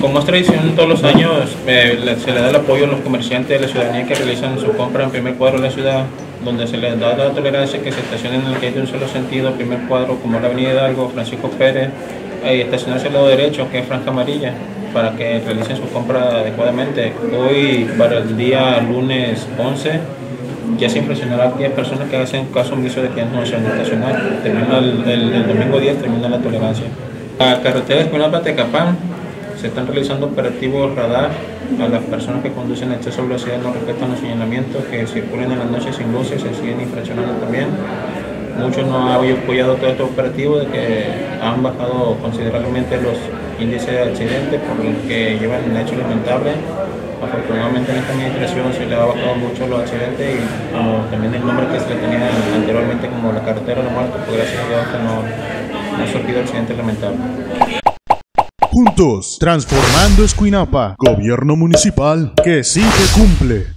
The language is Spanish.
Como es tradición todos los años, eh, se le da el apoyo a los comerciantes de la ciudadanía que realizan su compra en primer cuadro de la ciudad, donde se les da la tolerancia que se estacionen en el que hay de un solo sentido, primer cuadro, como la Avenida Hidalgo, Francisco Pérez, y estacionarse al lado derecho, que es franja amarilla, para que realicen su compra adecuadamente. Hoy, para el día lunes 11, ya se impresionará a aquellas personas que hacen caso omiso de que no se van a estacionar. Termina el, domingo 10, termina la tolerancia. A carretera Escuela Tecapán se están realizando operativos radar a las personas que conducen a exceso de velocidad no respetan los señalamientos, que circulen en las noches sin luces, se siguen infraccionando también. Muchos no han apoyado todo este operativo de que han bajado considerablemente los índices de accidentes por lo que llevan un hecho lamentable. Afortunadamente en esta administración se le ha bajado mucho los accidentes y como también el nombre que se le tenía anteriormente como la carretera de los muertos, pues gracias a Dios que no, no ha surgido accidentes lamentables. Juntos, transformando Escuinapa, gobierno municipal que sí que cumple.